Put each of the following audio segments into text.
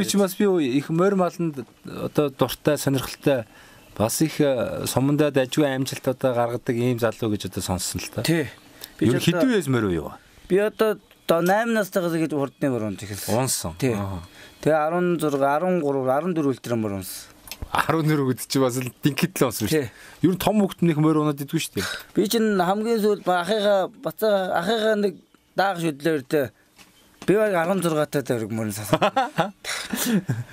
Өөрөө ч бас би их морь маланд одоо дуртай сонирхолтой бас их сумандад ажгүй амжилт одоо гаргадаг ийм залуу гэж одоо сонссон л та. Тий. Хэдэн байс морь юу? Би одоо 8 настайгаас гэж хурдны мөр унж эхэлсэн. Унсан. Тий. Тэгээ 16, 13, 14 үлтрэн мөр унсан. 14 гэд чи бас динкэт л унсан шүү. Ер нь том хөлтнийх морь унаад идэггүй шүү дээ. Би чинь хамгийн сүүл ахыгаа бацаа ахыгаа нэг даах шүдлээр дээ Би баг 16 таа дөрөг мөрөн сасан.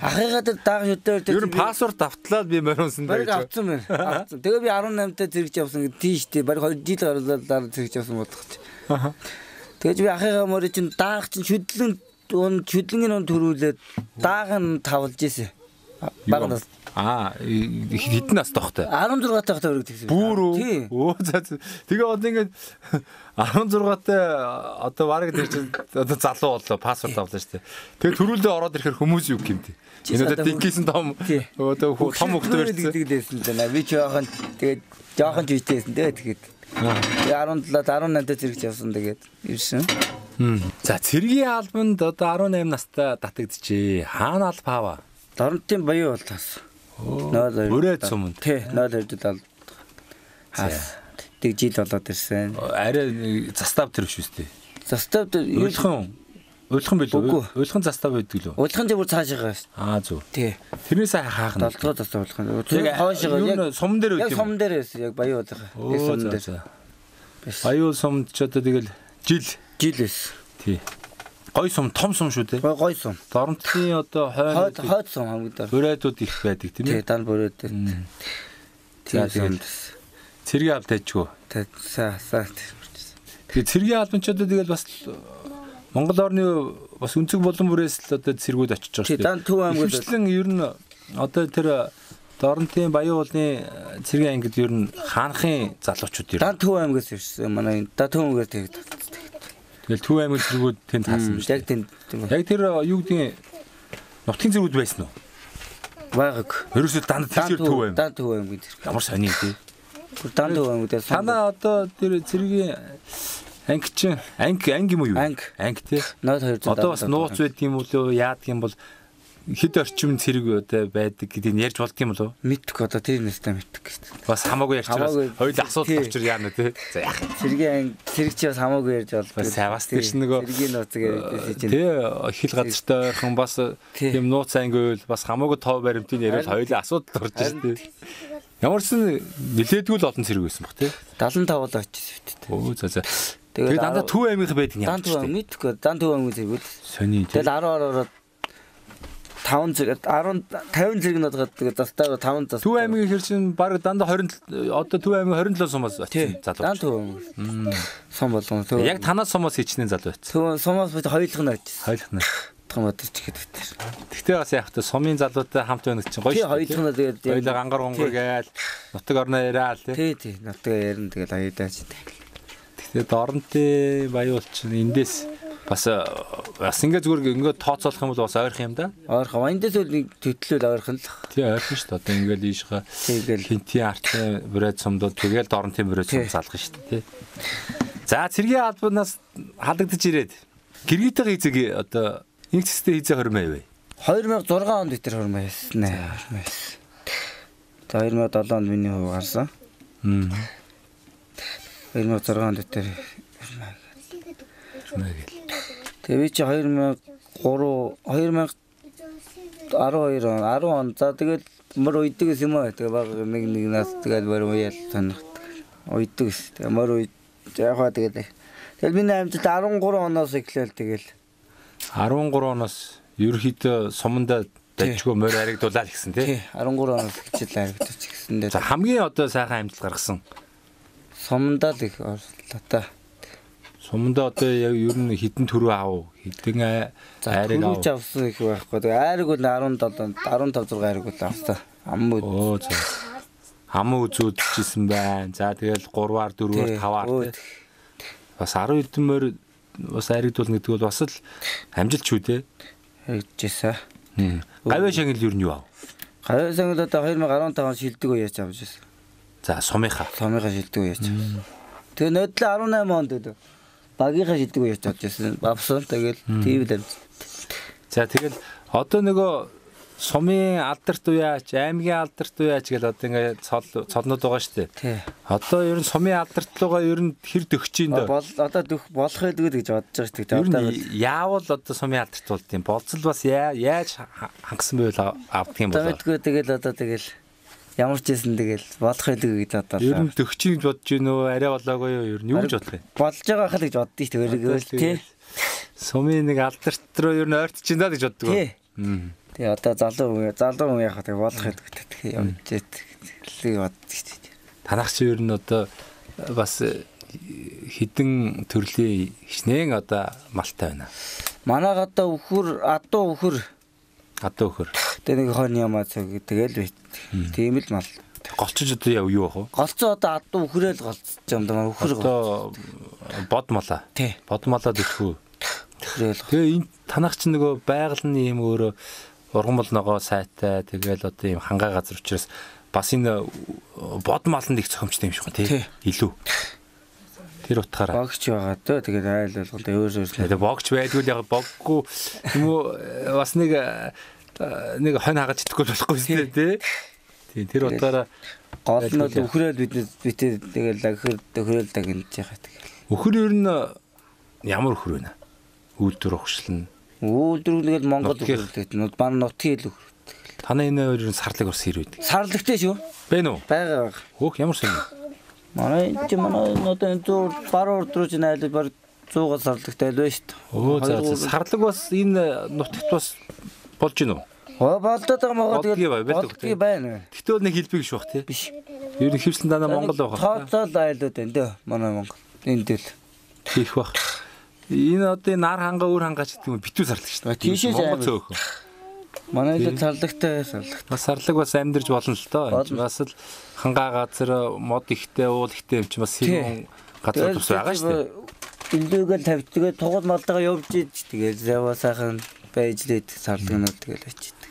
Ахыгаа дээр даах шүдлээр дээ. Ер нь пассворд автлаад би моринсан даа гэж. Авцсан мэн. Авцсан. Тэгээ би 18 таа зэрэгч явсан гэдэг тийш дээ. Баг 2 жил дараа зэрэгч явсан бодох. Тэгэж би ахыгаа мөрөй чинь даах чинь шүдлэн шүдлэнгийн он төрүүлээд дааг нь тавлж ийсэн. Баг нас Аа хэдэн настай та? 16 тахтай өргөдөг. Бүр үү? Өө за тэгээ одоо ингээд 16-тай одоо бараг тэр чинь одоо залуу боллоо пассворд авлаа шүү дээ. Тэгээ төрүүлээ ороод ирэхээр хүмүүс юу гэмтэ. Энэ одоо динкисэн том одоо том барьсан. байна. Би ч яахан тэгээд жоохон ч үйтэйсэн дээ тэгэхэд. Тэгээ 17 18-тай зэрэг явсан тэгээд ирсэн. За цэргийн албанд одоо 18 настай татагдчихээ. Хаана алба аваа? Дорнтын баян бол тас. 0 Өрөөд сум. Тий, 0 2 хаас. Тэг жил болоод ирсэн. Арай застав тэр биш үстэй. Застав ойлгон Ойлгон билүү? Ойлгон застав байдаг лөө. Ойлгон зөв цааш байгаа шүү. Аа зөв. Тий. Тэрнээс хаах нь. 7 дугаар застав ойлгон. Хойшоо яг сум дээр үү? Яг сум дээр байсан. Яг байгаа. Яг сум дээр. Баян сумд ч одоо тэгэл жил жил байсан. Тий. Гой сум том сум шүү дээ. Гой сум. Доромтлын одоо хойно хойд сум хамгийн дор. Бүрээдүүд их байдаг тийм ээ. Тий, дан бүрээд. За тэгэл цэргийн tajгүй. За за. Тэгээ цэргийн албан ч одоо тэгэл бас Монгол орны бас өнцөг болон бүрээс л одоо цэргүүд очиж байгаа шүү дээ. Дан төв аймагуд. Ихэвчлэн ер нь одоо тэр Доронтын Баян уулны цэргийн ангид ер нь хаанхын залуучууд ер. Дан төв аймагаас ирсэн манай. Да төв аймагаас тэгдэг. Тэгэл Төв аймгийн зэргүүд тэнд таасан шүү. Яг тэнд. Яг тэр юу гэдгийг нутгийн зэргүүд байсан уу? Байгааг. Ерөөсөө данд тэр Төв аймаг. Данд Төв аймгийн зэрэг. Ямар сони тий. Данд Төв аймаг дээр. Танаа одоо тэр цэргийн анги чинь анги анги юм уу юу? Анги. Анги тий. 0200. Одоо бас нууц байд юм уу яадаг юм бол хэд орчим цэрэг өдөө байдаг гэдгийг ярьж болд юм болов? Мэдтэх одоо тэр нэстэй мэдтэх гэж. Бас хамаагүй ярьчихраас хоёул асуудал учир яана тий. За яах. Цэргийн цэрэг чи бас хамаагүй ярьж бол. Бас бас чинь нөгөө цэргийн нууцыг ярьдээ чинь. Тий хил газартай ойрхон бас тийм нууц анги үйл бас хамаагүй тоо баримтын яриад хоёул асуудал орж ирсэн тий. Ямар ч нилээдгүй л олон цэрэг байсан баг тий. 75 бол очиж бит. Оо за за. Тэгээд дандаа төв аймаг байдаг юм. Дан төв мэдхгүй. Дан төв аймаг зэрэг. Сони. Тэгэл 10 ороод 5 зэрэг 10 50 зэрэг надад тэгээд застаа 5 застаа. Төв аймгийн хэр чин баг дандаа 20 одоо Төв аймгийн 27 сумаас очсон залуу. Дан төв. Сум болгон. Яг танаас сумаас хичнээн залуу байсан. Төв сумаас бид хоёулах нь очсон. Хоёулах нь. Томодч ихэд битэр. Гэхдээ бас яг та сумын залуутай хамт байна чинь гоё шүү. Тий хоёулах нь тэгээд хоёулаа гангар гонгор гээл нутаг орноо яриа л тий. Тий тий нутаг ярина тэгээд аюудаач. Гэхдээ Доронтой Баяул чинь эндээс бас э, бас ингээ зүгээр ингээ тооцоолох юм бол бас ойрох юм да. Ойрох. Эндээс үл нэг төтлөөл ойрох нь л. Тий ойрхон шүү дээ. Одоо ингээл ийшха хинтийн артын бүрээд сумдууд тэгэл доронтын бүрээд сум салгах шүү дээ. За цэргийн албанаас халагдаж ирээд гэргитэйгээ эзэг одоо нэг цэстэй хизээ хормоо вэ? 2006 онд итер хормоо байсан нэ. За 2007 онд миний хувь гарсан. Аа. 2006 онд итер хормоо гэл. Тэгээ чи 2003 2012 он 10 он за тэгэл мөр уйдаг юм аа. Тэгээ баг нэг нэг нас тэгэл мөр уяал сонирхдаг. Уйдаг ш. Тэгээ мөр уй яахаа тэгэл. Тэгэл миний амжилт 13 оноос эхлээл тэгэл 13 оноос ерөөхдөө суманда дажгүй морь харигдуулаад гисэн тий. 13 оноос хичээл харигдууч гисэн дээр. За хамгийн одоо сайхан амжилт гаргасан. Суманда л их орлоо та. Суманда одоо яг ер нь хідэн төрөө аав, хідэн айрыг аав. Төрөж авсан их байхгүй. Айрыг бол 17 15 6 айрыг бол авсан. Ам үү. Оо за. Ам үзүүлчихсэн байна. За тэгэл 3-аар 4-аар 5-аар тий. Бас 10 хэдэн морь бас айрагдуулна гэдэг бол бас л амжилт шүү дээ. Хэрэгжижсэн. Гавь шагнал юу нь юу аав? Гавь шагнал одоо 2015 он шилдэг үеэс авч ирсэн. За сумынхаа. Сумынхаа шилдэг үеэс. Тэгээ нөдлөө 18 онд үү багийнхаа шилдэг үеэс авч ирсэн. Бавсан тэгэл тийм л амжилт. За тэгэл Одоо нөгөө сумын алдарт уяач, аймгийн алдарт уяач гэж одоо ингээд цолнууд байгаа шүү дээ. Одоо ер нь сумын алдарт руугаа ер нь хэр дөхч юм дөө. Бол одоо дөх болох гэдэг гэж бодож байгаа шүү дээ. Ер нь яавал одоо сумын алдарт болд юм. Болцол бас яаж хангасан байвал авдаг юм болоо. Тэгвэл тэгэл одоо тэгэл ямар ч юм тэгэл болох байдаг гэж бодлоо. Ер нь дөхчийг бодож гин үү? Арай болоогүй юу? Ер нь юу гэж бодлоо? Болж байгаа хэл гэж боддоо шүү дээ. Тий. Сумын нэг алдарт руу ер нь ойртож ин даа гэж боддог. Тий. Тэгээ одоо залуу үе залуу үе яхаа тэгээ болох гэдэг тэгээ явж ит хэллэг боддог шүү дээ. Танах чи ер нь одоо бас хідэн төрлийн хичнээн одоо малтай байна. Манайх одоо өхөр адуу өхөр адуу өхөр. Тэгээ нэг хон ямаа цаг тэгэл бит. Тийм л мал. Голчж одоо яв юу ах вэ? Голцоо одоо адуу өхрөөл голцож юм даа өхөр. Одоо бод малаа. Тий. Бод малаа дэхүү. Тэгээ энэ танах чи нөгөө байгаль нь юм өөрөө урган бол ногоо сайтай тэгэл одоо ийм хангаа газар учраас бас энэ бод маланд их цохимжтой юм шиг байна тий. Илүү. Тэр утгаараа. Богч байгаа дөө тэгээд айл болгонд өөр өөр. Тэгээд богч байдгүй л яг боггүй юм уу бас нэг нэг хонь хагаж идэхгүй болохгүй шүү дээ тий. Тэр утгаараа гол нь бол өхрөөл бид бид тэгэл өхрөөл өхрөөл даг энэ яхаа тэгэл. Өхөр ер нь ямар өхөр вэ? Үйлдвэр ухшлан Үйлдвэрлэгээл Монгол үйлдвэрлэхэд нь бан нутгийн л Таны энэ хоёр сарлаг бас хэр үйдэг? Сарлагтай шүү. Бэ нү? Бага бага. Хөөх ямар сонь. Манай чи манай одоо 100 баруун урд руу чинь айлд баг 100-аас сарлагтай л байна шүү дээ. Өө за сарлаг бас энэ нутагт бас болж гинөө. Оо болдоод байгаа мага тэгээд болдгийг байна. Тэгтээ нэг хэлбэг шүү бах тий. Биш. Ер нь хөвсөн дана Монгол байх. Тооцоол айлууд байна дээ манай Монгол. Энд дээл. Хийх бах. Энэ одоо нар хангаа өөр хангаач гэдэг юм битүү сарлаг шүү дээ. Тийшээ Монгол цөөхөн. Манай л сарлагтай сарлаг. Бас сарлаг бас амьдарч болно л доо. Бас л хангаа газар мод ихтэй уул ихтэй юм чи бас хэрэг газар тус байгаа шүү дээ. Илүүгээл тавьдаг тугал малдаа явж иж тэгэл заваа сайхан байж лээд сарлагнууд тэгэл очиад.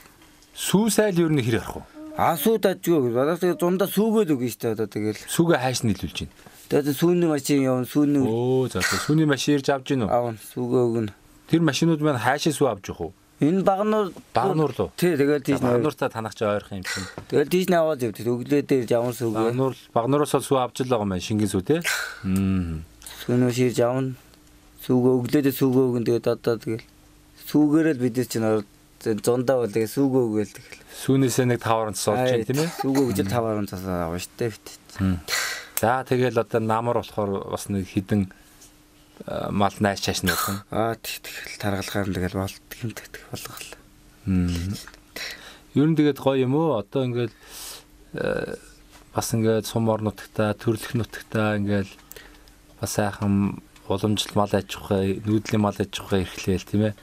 Сүү сайл юу нэг хэр ярах вэ? Асуу дажгүй. Надаас зундаа сүүгээл өгнө шүү дээ одоо тэгэл. Сүүгээ хайш нь илүүлж байна. Тэгээд сүүний машин явна сүүний Оо за сүүний машин ирж авч гин үү? Аавна сүүгээ өгнө. Тэр машинууд маань хаашаа сүү авч явах уу? Энэ багнуур багнуур лу. Тий тэгээд тийш багнууртаа танах чи ойрох юм чинь. Тэгээд тийш нь аваад явдаг. Өглөө дээр жаван сүүгээ. Багнуур багнуураас бол сүү авч л байгаа юм шингэн сүү тий. Аа. Сүүнөө ширж авна. Сүүгээ өглөөдөө сүүгээ өгөн тэгээд одоо тэгэл сүүгээрээ л бид чинь зундаа бол тэгээ сүүгээ өгөөл тэгэл. Сүүнээсээ нэг 5 оронц суулж байна тийм ээ. Сүүгээ өгж 5 оронц аваа штэ бит. За тэгэл одоо намар болохоор бас нэг хідэн мал найш чааш нь болсон. Аа тэгэл таргалахаар тэгэл болт тэгэх болгол. Ер нь тэгээд гоё юм уу? Одоо ингээл бас ингээд сум орнуудтай төрлөх нутагтай ингээл бас сайхан уламжлалт мал аж ахуй, нүүдлийн мал аж ахуй эрхлээл тийм ээ.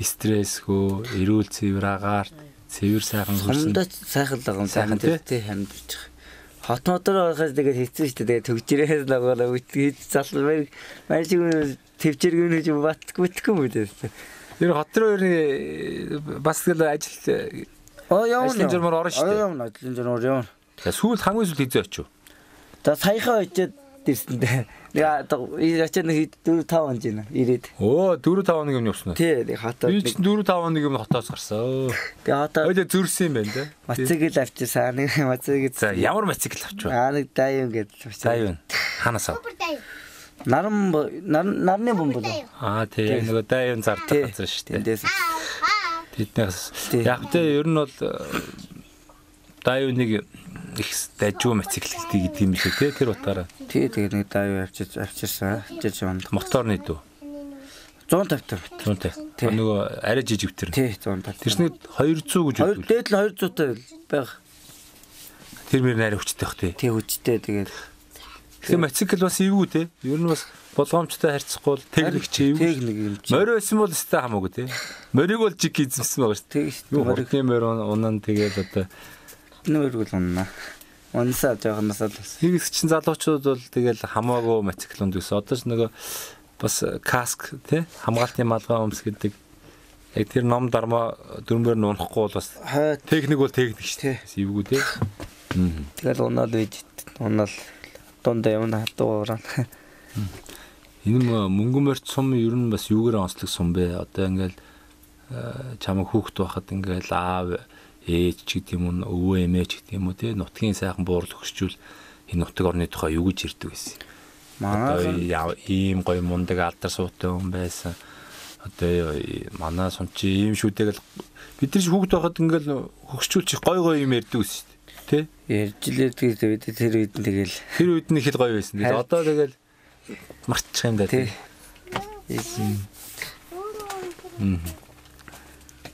Стрессгүй, эрүүл цэвэр агаарт, цэвэр сайхан хөрсөн. Хамдаа сайхан л байгаа юм сайхан тий хамдж байгаа хот мотор байхаас тэгээд хэцүү шүү дээ. Төгжрээс лагаа үтгэж залмаар маш юм төвчэргэн гэж батгүй бүтгэн үү дээ. Тэр хот руу ер бас л ажил Оо явна. Ажлын журмаар орно шүү дээ. Явна, ажлын журмаар явна. Сүүл хамгийн сүүл хийзээ очив. За саяхан очиод ирсэндээ. Яг очиод нэг 4 5 хоног байна. Ирээд. Оо 4 5 хоног юм явсан? Тий, нэг хотоод. Би ч 4 5 хоног юм хотоос гарсан. Тэгээ хотоо. Ойлоо зүрсэн юм байна да. Мацикл авчирсан. Нэг мацикл. За ямар мацикл авчив? Аа нэг дайван гэдэг авчирсан. Дайван. Ханаас ав? Наран нарны бомбол. Аа тий, нөгөө дайван зардаг газар шүү дээ. Тэндээс. Тэднээс. Яг тэ ер нь бол дайвныг их дажгүй мотоциклтэй гэдэг юм шиг тий тэр утгаараа. Тий тэгээд нэг дайв авчиж авчирсан. Авчиж явна. Моторны дүү. 150 150. Нөгөө арай жижиг тэр. Тий 150. Тэрснийг 200 гэж үү? Дээд л 200 таа байх. Тэр мөр арай хүчтэй бах тий. Тий хүчтэй тэгээд. Тэгэхээр мотоцикл бас эвгүй тий. Ер нь бас болгоомжтой харьцахгүй бол техник чи эвгүй. Техник юм чи. Морь байсан бол өстэй хамаагүй тий. Морийг бол жиг эзэмсэн байгаа шүү. Тий. Юу морийн морь унан тэгээд одоо нөргөл унна. Унсаа жоохон бас. Хийгс чин залуучууд бол тэгэл хамаагүй мотоцикл унд гэсэн. Одоо ч нөгөө бас каск тий хамгаалтын малгай өмс гэдэг яг тэр ном дарма дөрмөр нь унахгүй бол бас техник бол техник шүү. Эвгүй тий. Тэгэл унаал байж унаал дундаа явна хатуугаар. Энэ мөнгө морьт сум ер нь бас юугаар онцлог сум бэ? Одоо ингээл чамаг хүүхэд байхад ингээл аав ээж ч гэдэг юм уу өвөө эмээ ч гэдэг юм уу тий нутгийн сайхан буурал өгсчүүл энэ нутаг орны тухай юу гэж ирдэг байсан. Манай ийм гоё мундаг алдар суутай хүн байсан. Одоо манай сум чи ийм шүү дээ гэл бид нар хүүхэд байхад ингээл хөгсчүүлчих гоё гоё юм ярьдаг ус тий ярьж лээ тэгээд тэр үед нь тэгэл тэр үед нь их л гоё байсан. Тэгээд одоо тэгэл мартчих юм да тий.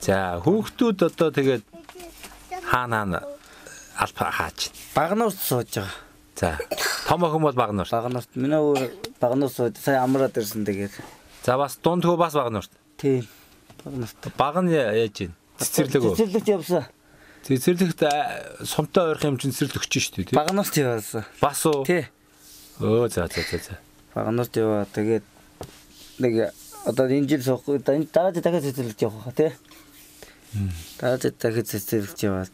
За хүүхдүүд одоо тэгээд хаанаа алба хааж багнуурт сууж байгаа. За том охин бол багнуурт. Багнуурт миний өвөр багнуурт сууж сая амраад ирсэн тэгээд. За бас дундхөө бас багнуурт. Тийм. Багнуурт. Баг нь яаж ийн? Цэцэрлэг үү? Цэцэрлэгт явсан. Цэцэрлэгт сумтай ойрхон юм чинь цэцэрлэг өгч шүү дээ. Багнуурт явсан. Бас уу? Тий. Өө за за за за. Багнуурт яваа тэгээд нэг одоо энэ жил суухгүй дараа дахиад цэцэрлэгт явах хаа тий. Дараа жил дахиад цэцэрлэгт яваад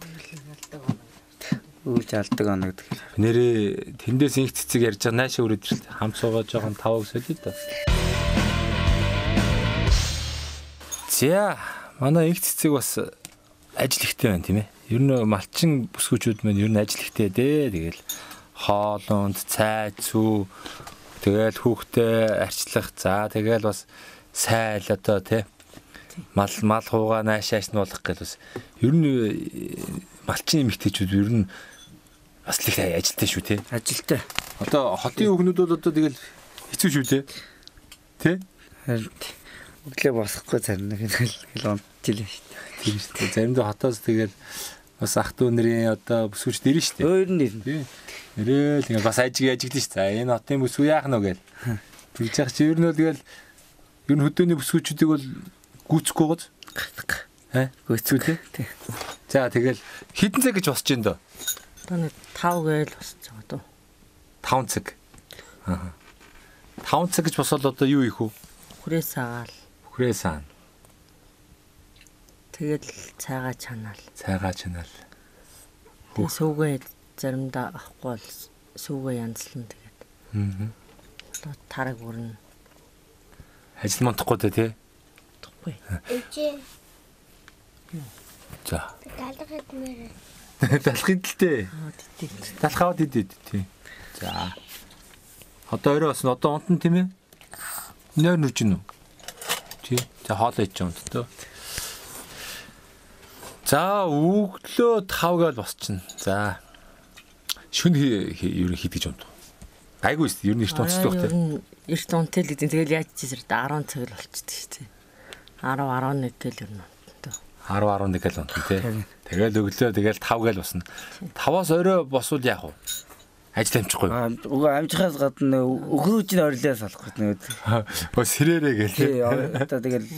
Үгүй алдаг оног гэх. Нэрээ тэндээс инх цэцэг ярьж байгаа наашаа үрээд ирэл хамт суугаад жоохон таваг солио да. За манай инх цэцэг бас ажил ихтэй байна тийм ээ. Ер нь малчин бүсгүүчүүд маань ер нь ажил ихтэй дээ. Тэгэл хоолунд, цай, цүү тэгэл хүүхдээ арчлах. За тэгэл бас сайл одоо тий мал мал хуугаа наашааш нь болох гэл бас ер нь малчин эмэгтэйчүүд ер нь бас л их ажилтай шүү те. Ажилтай. Одоо хотын хүүхнүүд бол одоо тэгэл хэцүү шүү те. Тэ? Өглөө босохгүй зарим нэг хэл онцлээ шүү дээ. Тийм шүү дээ. Заримдаа хотоос тэгэл бас ах トゥ нарын одоо бүсгүүч дэрэн шүү дээ. Өөр нь нэрнэ. Нэрэл ингээ бас ажиг яжигдэн шүү. За энэ хотын бүсгүй яах нь вэ гээл. Тэгж яах чи ер нь бол тэгэл ер нь хөдөөний бүсгүүчүүдийг бол гүцэхгүй гоц. Аа гүцүү те. За тэгэл хідэн цаг гэж босч ин дөө. Одоо нэг 5 гээл босч байгаа дөө. 5 цаг. Аа. 5 цаг гэж босоод одоо юу ийх вэ? Хүрээ саагаал. Хүрээ саана. Тэгэл цайгаа чанаал. Цайгаа чанаал. Тэг сүүгээ заримдаа авахгүй бол сүүгээ янзлан тэгээд. Аа. Одоо тараг бүрнэ. Ажил мандахгүй дээ тий. Тэгэхгүй. Эцээ За. даалгах хэдмээр. Далахын дэлтэй. Аа тэтий. Далхавд идэд тий. За. Одоо орой бас одоо унтан тийм ээ. Нойр нүж гинүү. Тий. За хоолой ич юм төө. За өглөө 5 гээл босчихно. За. Шүн ер нь хийдэж унт. Айгуу шүү. Ер нь эрт унцдаг Ер нь эрт унтэл гэдэг. Тэгэл яаж чи зэрэг 10 цаг л болчихдээ шүү дээ. 10 11 гэл ер нь. 10 11 гэл унт тий. Тэгэл өглөө тэгэл 5 гээл босно. 5-аас орой босвол яах вэ? Ажил амжихгүй. Уг амжихаас гадна өгөөж нь орилоо салах гэдэг. Өө сэрээрээ гээл тий. Тий одоо тэгэл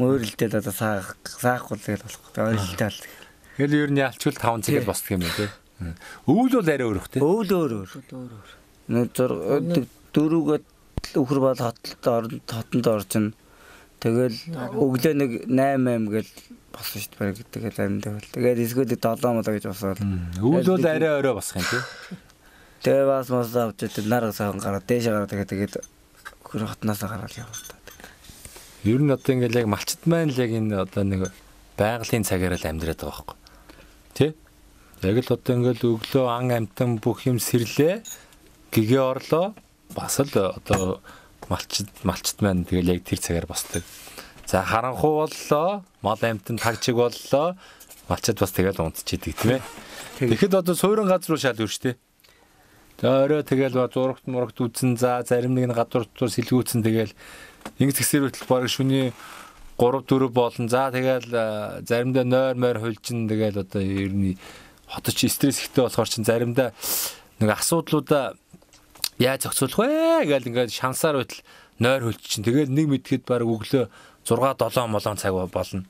мөөрөлдөл одоо саах саахгүй тэгэл болох. Орилтаа л. Тэгэл ер нь ялчвал 5 цагаар босдог юм байна тий. Өвөл бол арай өөрөх тий. Өвөл өөр өөр. Нэг дөрөвгөд өхөр бол хотод орнд хотонд орчин. Тэгэл өглөө нэг 8 8 гэл болсон шүү дээ гэдэг л бол. Тэгээд эсвэл 7 молоо гэж босоод. Өвөл бол арай орой босох юм тий. Тэгээ бас мос авч идэл нар сахан гараад дээш гараад тэгээд өхөр хотноос гараад яваа. Ер нь одоо ингээл яг малчт маань л яг энэ одоо нэг байгалийн цагаар л амьдраад байгаа байхгүй. Тэ? Яг л одоо ингээл өглөө ан амтан бүх юм сэрлээ. Гэгээ орлоо. Бас л одоо малчт малчт маань тэгэл яг тэр цагаар босдог. За харанхуу боллоо. Мал амтан тагчиг боллоо. Малчд бас тэгэл унтчихийдэг тийм ээ. Тэгэхэд одоо суурин газар руу шал өрштэй. За орой тэгэл зурагт мурагт үзэн за зарим нэг нь гадуур дотор сэлгүүцэн тэгэл Ингэж гисэр хөтөл баг шүний 3 4 болон за тэгэл заримдаа нойр мойр хулжин тэгэл одоо ер нь хотод чи стресс ихтэй болохоор чин заримдаа нэг асуудлуудаа яаж зохицуулах вэ гэж ингээд шансаар байтал нойр хулж чин тэгэл нэг мэдхэд баг өглөө 6 7 молон цаг болно.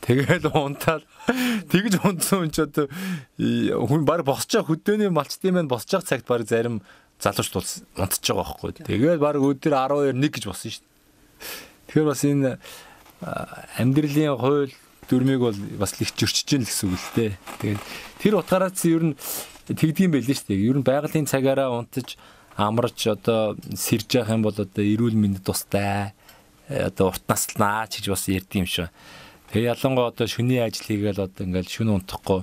Тэгэл унтаад тэгж унтсан хүн ч одоо хүн баг босч байгаа хөдөөний малчтын маань босч байгаа цагт баг зарим залууч тул унтж байгаа байхгүй. Тэгээд баг өдөр 12 1 гэж босон шүү дээ. Тэгэхээр бас энэ амьдралын хууль дүрмийг бол бас их зөрчиж гэн л гэсэн үг л дээ. Тэгээд тэр утгаараас ер нь тэгдэм байл шүү дээ. Ер нь байгалийн цагаараа унтаж амарч одоо сэрж явах юм бол одоо эрүүл мэндэд тустай одоо урт наслнаа ч гэж бас ярьд юм шиг. Тэгээ ялангуяа одоо шүний ажил хийгээл одоо ингээл шүн унтахгүй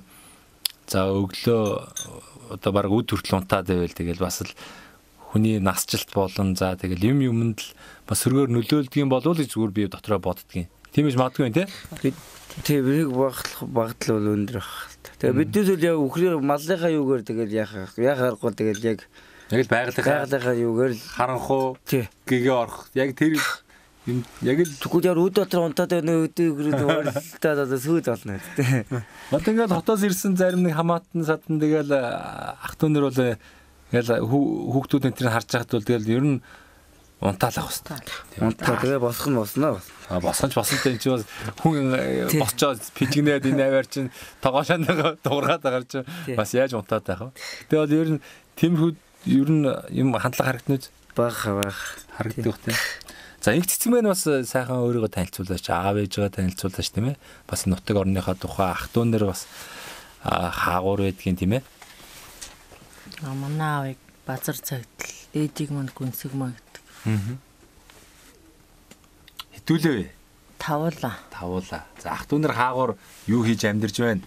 за өглөө одоо баг үд хүртэл унтаад байвал тэгэл бас л хүний насжилт болон за тэгэл юм юмд л бас сөргөөр нөлөөлдөг юм болов уу зүгээр би дотроо боддгийн. Тийм гэж магадгүй тий. Тэг нэг багтлах багтл бол өндөр ах. Тэгээ биднээс үл яг үхрийн малынхаа юугаар тэгэл яхах яхахгүй тэгэл яг яг л байгалийнхаа байгалийнхаа юугаар л харанхуу гэгээ орох. Яг тэр юм яг л Тэгвэл яар өд дотор унтаад байна өдөө гөрөлтөө одоо сүйд болно тий. одоо ингээд хотоос ирсэн зарим нэг хамаатан садан тэгэл ах トゥ нэр бол тэгэл хүүхдүүд энэ харж байхад бол тэгэл ер нь унтаал авах хэвээр. Унтаа тэгээ босох нь босноо. А босгож босон энэ чинь бас хүн босчоод пижигнээд энэ аваар чинь тогоошондоо дуургаад байгаа чинь бас яаж унтаад байх вэ? Тэгээ бол ер нь тиймэрхүү ер нь юм хандлага харагдана Баг баг. харагддаг тийм. За инх цэцэн маань бас сайхан өөрийгөө танилцуулаач, аав ээжгээ танилцуулаач тийм ээ. Бас нутаг орныхоо тухай ах トゥ нэр бас хаагуур байдгийн тийм ээ. А манай аавыг базар цагтл ээжийг манд гүнсэг магдаг. Хитүүлээ вэ? Тавла. Тавуулаа. За ах トゥ нэр хаагуур юу хийж амьдарч байна?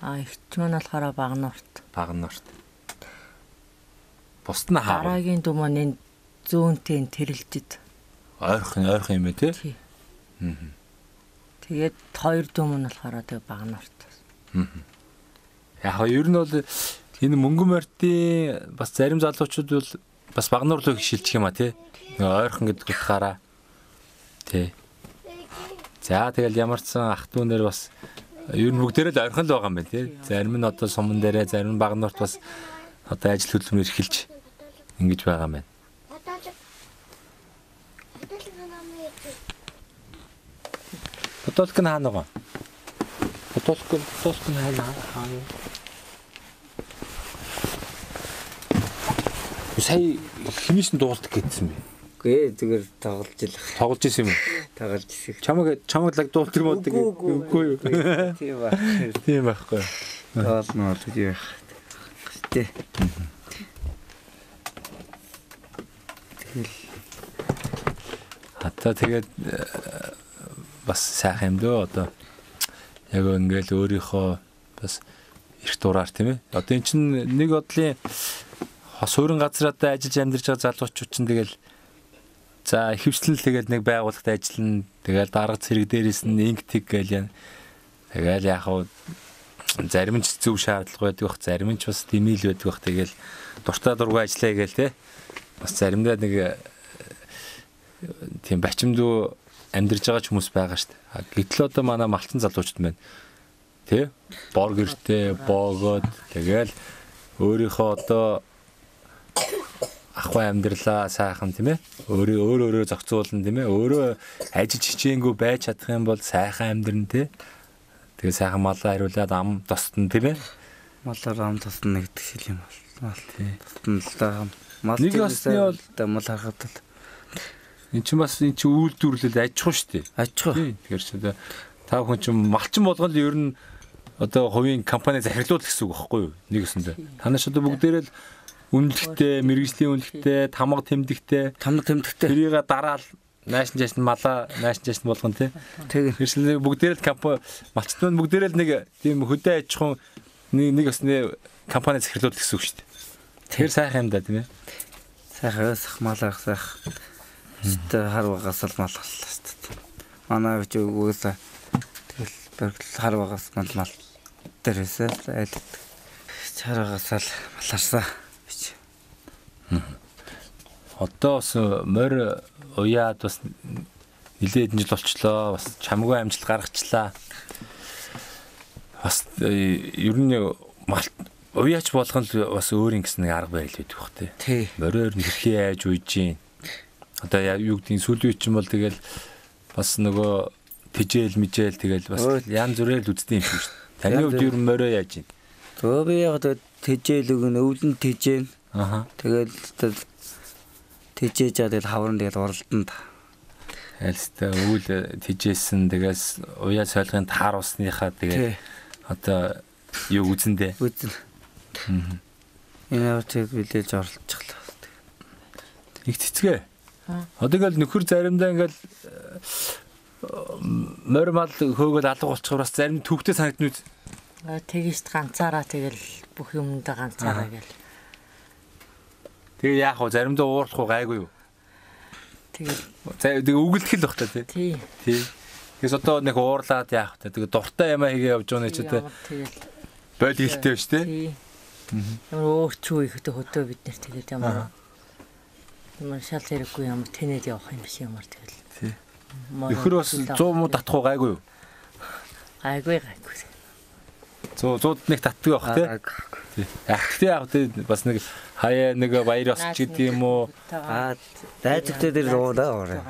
А ихч маань болохоор багнуурт. Багнуурт. Бусд нь хаагуур. Дараагийн энэ зөөнтэй тэрэлдэд. Ойрхон ойрхон юм ээ тий. Тий. Тэгээд хоёр дүү маань болохоор тэг багнуурт. Яг нь ер нь бол энэ мөнгөн морьтын бас зарим залуучууд бол бас багнуурлыг шилжих юм а тий. Ойрхон гэдэг утгаараа тий. За тэгэл ямар ч сан ах トゥ нэр бас ер нь бүгдээрээ л ойрхон л байгаа юм байна тий. Зарим нь одоо суман дээрээ зарим нь багнуурт бас одоо ажил хөдөлмөр эрхэлж ингэж байгаа байна. Потолк нь хаана байгаа? Потолк потолк нь хаана хаана? Сая хинээс нь дуулдаг гэсэн бэ? Гээ зүгээр тоглож ил. Тоглож исэн юм уу? Тоглож ирсэг. Чамаг чамаг лаг дуулдаг юм уу? Үгүй юу. Тийм ба. Тийм байхгүй. Тоглоно бол юу яах. Тэ. Хата тэгээд э, бас сайхан юм дөө одоо яг ингээл өөрийнхөө бас эрт дураар тийм ээ. Одоо эн чинь нэг бодлын суурин газраадаа ажиллаж амьдарч байгаа залуучууд чинь тэгэл за ихэвчлэн л тэгэл нэг байгууллагт ажиллана. Тэгэл дарга цэрэг дээрээс нь инг тэг гээл яа. Тэгэл яг хав зарим нь зөв шаардлага байдаг бах, зарим нь бас димил байдаг бах. Тэгэл дуртай дургүй ажиллая гээл те. Бас заримдаа нэг тийм бачимдуу амьдарч байгаа ч хүмүүс байгаа шүү дээ. Гэтэл одоо манай малчин залуучууд байна. Тэ? Бор гэртээ боогод тэгэл өөрийнхөө одоо ахуй амьдралаа сайхан тийм ээ өөрөө өөр өөрөө зохицуулна тийм ээ өөрөө ажиж хичээнгүй байж чадах юм бол сайхан амьдрын тий тэгээ сайхан малаа хариулаад ам тосдон тийм ээ Малаар ам тусна гэдэг шил юм бол. Мал тий тусна л да. Мал Нэг ясны бол- мал харахад л эн чинь бас эн чинь үйлдвэрлэл аж ахуй шүү дээ аж ахуй. тэгэхээр ч одоо та бүхэн чинь малчин болгоно ер нь одоо хувийн компани захирлуул гэсэн үг байхгүй юу нэг өсөндөө танаас одоо бүгдээрээ л үнэлэхтэй мэрэгжлийн үнэлэхтэй тамга тэмдэгтэй Тамга тэмдэгтэй. тэрийг дараал наашин жашин малаа наашин жашин болгоно тий Тэгээ Тэрсэл бүгдээрээ л компани малчтнууд бүгдээрээ л нэг тийм хөдөө аж ахуйн нэг нэг осны компани захирлуул гэсэн үг шүү дээ. Тэр сайхан юм да тийм ээ. сайхан сах мал ах Өстө хар багаас л мал боллоо өстө. Манай ч үгүйс тэгэл барил хар багаас мал мал дээрээсээ л айлт. Хар багаас л маларсаа. Бич. Одоо бас морь уяад бас нилээд жил болчлоо. Бас чамгүй амжилт гаргачлаа. Бас ер нь уяач болгон л бас өөр юм гэсэн нэг арга барил байдаг бах тий. Нь хэрхий айж үйж гин. Одоо юу гэдгийг сүүлийн үеч юм бол тэгэл бас нөгөө тижэл мижэл тэгэл бас Ой. янз бүрээр л үздэг юм шиг шүү дээ. Таны хувьд нь морио яаж гин? Төө би яг одоо тэжээл өгнө өвлөн тэжээн. Аха. Тэгэл тэжээж аа тэгэл хаврын тэгэл уралданд. Айлстай өвөл тижээсэн тэгээс уяа солихын таар усныхаа тэгээ одоо юу үзэндээ. Үзэн. Энэ авчиг билээж оролцчихлаа. Их цэцгээ. Одоо ингээл нөхөр заримдаа ингээл морь мал хөөгөл алга болчихоор бас зарим төвхтэй санагдна үү? Аа, Тэгэж ганцаараа тэгэл бүх юмдаа ганцаараа гэл. Тэгээ яах вэ? Заримдаа уурлах уу гайгүй юу? Тэгэл За тэгээ үгэлтгэл баг та тий. тий. Тий. Тэгээс одоо нэг уурлаад яах вэ? Тэгээ дуртай ямаа хийгээ явж байгаа ч одоо Ямар тэгэл бойл ихтэй биш тий. тий. Ямар өөрчүү ихэдэ хөдөө бид нэр тэгээд ямар ямар шал хэрэггүй ямар тэнэд явах юм биш ямар тэгэл. Тий. Өхөр бас 100 муу татах уу гайгүй юу? Айгүй гайгүй. 100 100 нэг татдаг байх тий. Тий. Яг гэхдээ яг тий бас нэг хаяа нэг баяр осч гэдэг юм уу? Аа дайцгтээ дээр руугаа орой.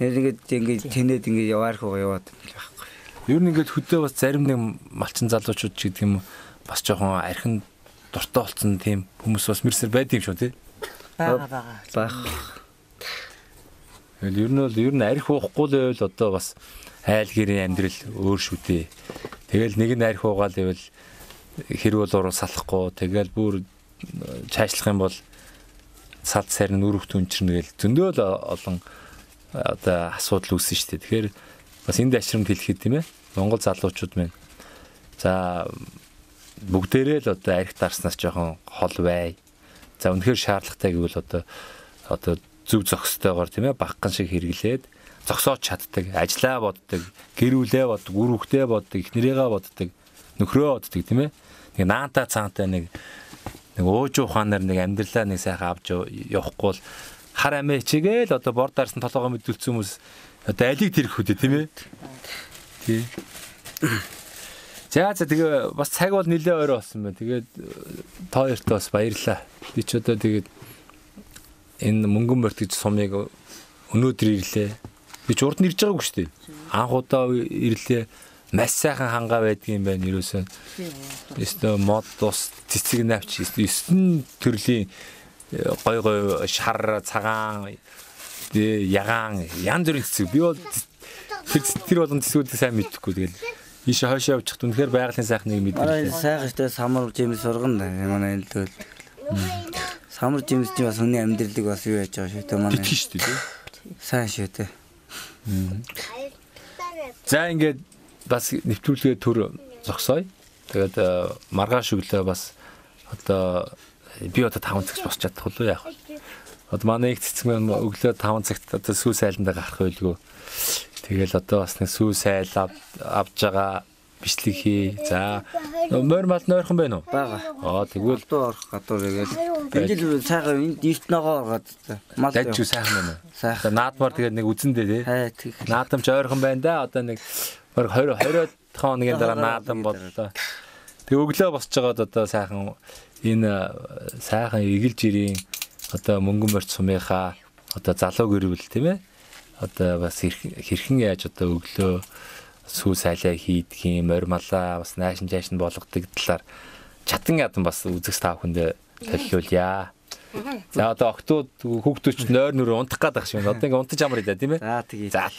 Тэр ингээд ингээд тэнэд ингээд яваарх уу яваад байхгүй. Ер нь ингээд хөдөө бас зарим нэг малчин залуучууд ч гэдэг юм уу бас жоохон архин дуртай болсон тийм хүмүүс бас мэрсэр байд юм шүү тий. Бага бага. Бах. Тэгэл ер нь бол ер нь арх уухгүй л байвал одоо бас айл гэрийн амьдрал өөр шүү дээ. Тэгэл нэг нь арх уугаал байвал хэрүүл уруу салахгүй тэгэл бүр чаашлах юм бол сад сайр нь үрэх түнчрнэ гэл зөндөө л олон одоо асуудал үүснэ шүү дээ. Тэгэхээр бас энд ашрамд хэлэхэд тийм ээ. Монгол залуучууд маань за бүгдээрээ л одоо арх дарснаас жоохон хол бай. За үнэхээр шаардлагатай гэвэл одоо одоо зөв зохистойгоор тийм ээ багхан шиг хэрэглээд зогсооч чаддаг, ажиллаа боддог, гэрүүлээ боддог, үр хөвгтөө боддог, эхнэрээгээ боддог, нөхрөө боддог тийм ээ. Нэг наанта цаантай нэг нэг ууж ухаанаар нэг амьдралаа нэг сайхан авч явахгүй бол хар амиа чигээл одоо бор дарсан толгоо мэдүүлсэн хүмүүс одоо алиг тэрх хөдөө тийм ээ. Тий. За за тэгээ бас цаг бол нэлээ ойроо болсон байна. Тэгээд та хоёрт бас баярлалаа. Би ч одоо тэгээд энэ мөнгөн морт гэж сумыг өнөөдөр ирлээ. Би ч урд нь ирж байгаагүй шүү дээ. Анх удаа ирлээ. Маш сайхан хангаа байдгийн байна ерөөсөө. Эсвэл мод тус цэцэг навч 9 төрлийн гой гой шар цагаан ягаан янз бүрийн цэцэг. Би бол тэр болгон цэцгүүдийг сайн мэдхгүй тэгэл ийшээ хойшоо явчихт үнэхээр байгалийн сайхныг мэдэрлээ. сайхан штэ самар жимс сурган да. Манай энэ төл. Самар жимс чи бас хүний амьдралыг бас юу яаж байгаа шүү дээ манай. Битгий шүү дээ. Сайн шүү дээ. За ингээд бас нэвтрүүлгээ төр зогсоё. Тэгээд э, маргааш өглөө бас одоо би одоо 5 цагт босч чадах уу яах вэ? Одоо манай их цэцэг маань өглөө 5 цагт одоо сүү сайландаа гарах байлгүй. Тэгэл одоо бас нэг сүү сайл ав- авж байгаа бичлэг хий. За морь мал нойрхон байна уу? Бага. Аа тэгвэл Дуу орох гадуур игээл. Энд сайхан энд ивт ногоо ороод. Мал. дайч сайхан байна уу? Сайхан. Одоо наадмаар тэгээд нэг үзэндээ тий. Хай тэг. Наадамч ойрхон байна да. Одоо нэг 20 20 хоногийн дараа наадам боллоо. Тэг өглөө босч байгаад одоо сайхан энэ сайхан эгэлж ирийн одоо мөнгөн борч сумынхаа одоо залуу гэрвэл тийм ээ. Одоо бас хэрхэн яаж одоо өглөө сүү сайлаа хийдгийн морь малаа бас наашин жаашин болгодог талаар чатан ядан бас үзэгс тав хүндээ төлөвлөе. За одоо октод хүүхдүүд ч нойр нүрээ унтах гээд шиг байна. Одоо ингээ унтаж амар идэ тийм ээ. За тэгээ. За.